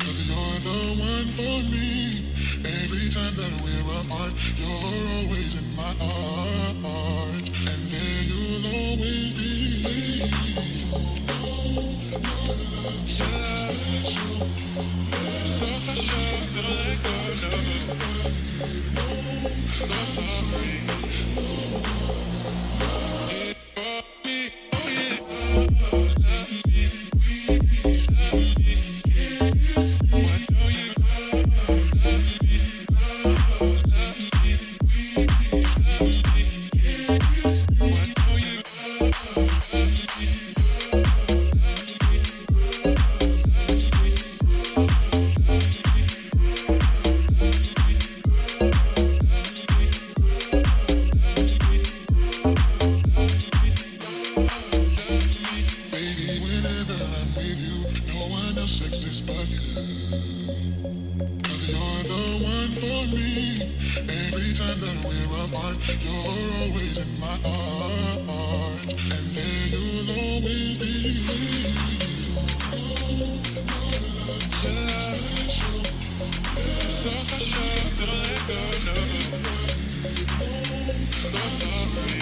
Cause you're the one for me. Every time that we're apart, you're always in my heart. And there you'll always be. So special, don't let go, no. So sorry. Baby, no else exists but you. Cause you're the one for me. Every time that we're apart, you're always in my heart. And there you'll always be. So special, don't let go, no. So sorry.